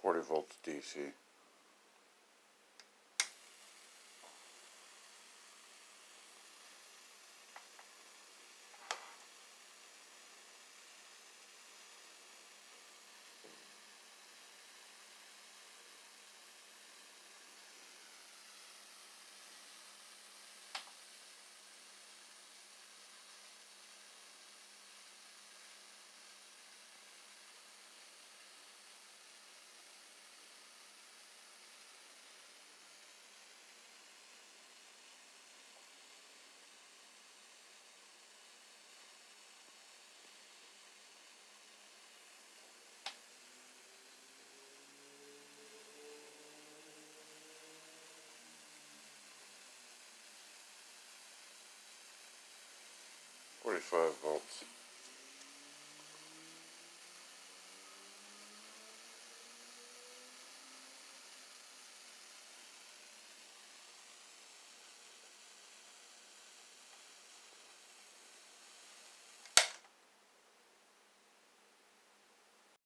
Forty volts DC. Forty-five volts.